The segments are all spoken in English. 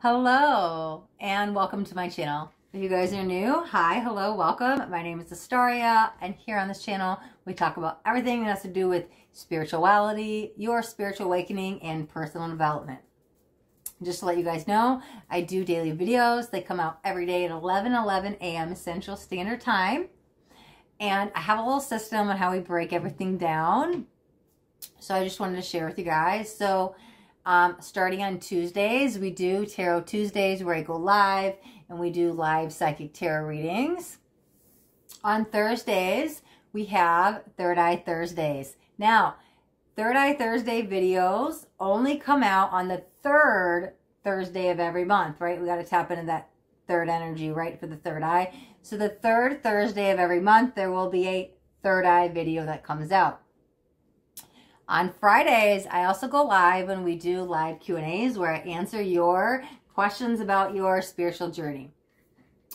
Hello and welcome to my channel. If you guys are new, hi, hello, welcome. My name is Astaria and here on this channel we talk about everything that has to do with spirituality, your spiritual awakening, and personal development. Just to let you guys know, I do daily videos. They come out every day at 11, 11 a.m. Central Standard Time. And I have a little system on how we break everything down. So I just wanted to share with you guys. So um, starting on Tuesdays, we do Tarot Tuesdays where I go live and we do live psychic tarot readings. On Thursdays, we have Third Eye Thursdays. Now, Third Eye Thursday videos only come out on the third Thursday of every month, right? We got to tap into that third energy, right, for the third eye. So the third Thursday of every month, there will be a third eye video that comes out. On Fridays, I also go live and we do live Q&As where I answer your questions about your spiritual journey.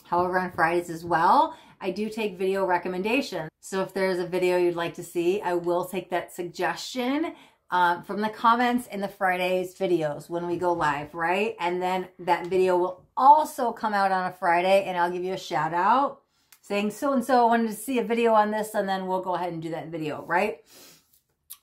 However, on Fridays as well, I do take video recommendations. So if there's a video you'd like to see, I will take that suggestion um, from the comments in the Friday's videos when we go live, right? And then that video will also come out on a Friday and I'll give you a shout out saying so-and-so wanted to see a video on this and then we'll go ahead and do that video, right?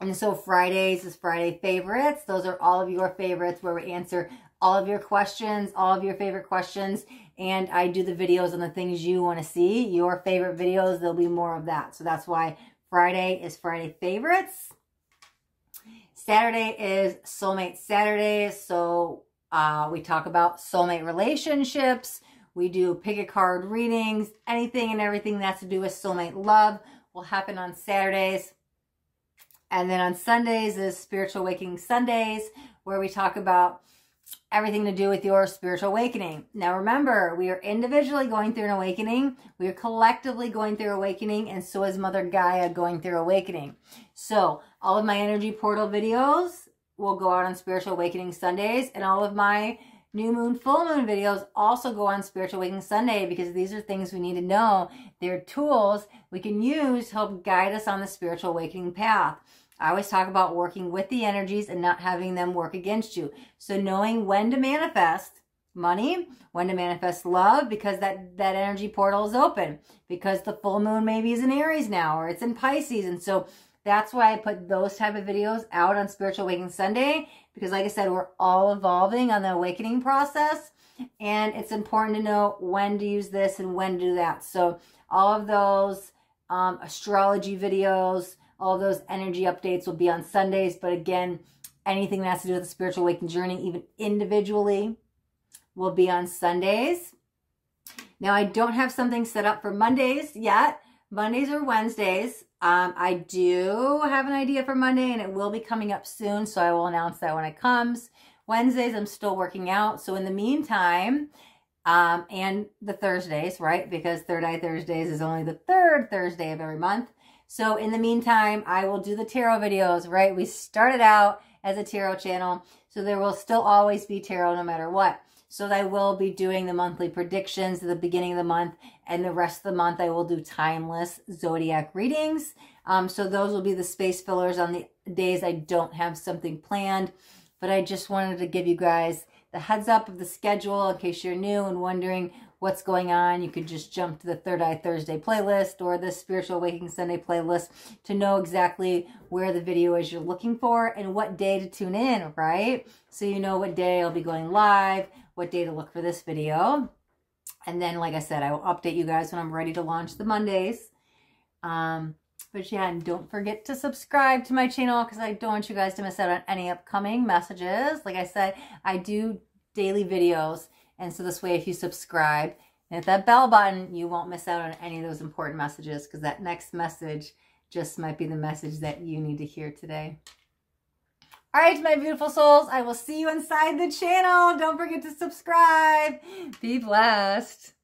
And so Fridays is Friday favorites. Those are all of your favorites where we answer all of your questions, all of your favorite questions. And I do the videos on the things you want to see. Your favorite videos, there'll be more of that. So that's why Friday is Friday favorites. Saturday is Soulmate Saturday. So uh, we talk about soulmate relationships. We do pick a card readings. Anything and everything that's to do with soulmate love will happen on Saturdays. And then on Sundays is Spiritual Awakening Sundays, where we talk about everything to do with your spiritual awakening. Now remember, we are individually going through an awakening. We are collectively going through awakening, and so is Mother Gaia going through awakening. So all of my energy portal videos will go out on Spiritual Awakening Sundays, and all of my new moon, full moon videos also go on Spiritual Awakening Sunday because these are things we need to know. They're tools we can use to help guide us on the spiritual awakening path. I always talk about working with the energies and not having them work against you. So knowing when to manifest money, when to manifest love, because that, that energy portal is open. Because the full moon maybe is in Aries now, or it's in Pisces. And so that's why I put those type of videos out on Spiritual Awakening Sunday. Because like I said, we're all evolving on the awakening process. And it's important to know when to use this and when to do that. So all of those um, astrology videos, all those energy updates will be on Sundays. But again, anything that has to do with the spiritual awakening journey, even individually, will be on Sundays. Now, I don't have something set up for Mondays yet. Mondays or Wednesdays. Um, I do have an idea for Monday and it will be coming up soon. So I will announce that when it comes. Wednesdays, I'm still working out. So in the meantime, um, and the Thursdays, right? Because Third Eye Thursdays is only the third Thursday of every month. So in the meantime, I will do the tarot videos, right? We started out as a tarot channel, so there will still always be tarot no matter what. So I will be doing the monthly predictions at the beginning of the month, and the rest of the month I will do timeless zodiac readings. Um, so those will be the space fillers on the days I don't have something planned. But I just wanted to give you guys the heads up of the schedule in case you're new and wondering what's going on. You could just jump to the Third Eye Thursday playlist or the Spiritual Awakening Sunday playlist to know exactly where the video is you're looking for and what day to tune in, right? So you know what day I'll be going live, what day to look for this video. And then, like I said, I will update you guys when I'm ready to launch the Mondays. Um, but yeah, and don't forget to subscribe to my channel because I don't want you guys to miss out on any upcoming messages. Like I said, I do daily videos and so this way, if you subscribe and hit that bell button, you won't miss out on any of those important messages because that next message just might be the message that you need to hear today. All right, my beautiful souls, I will see you inside the channel. Don't forget to subscribe. Be blessed.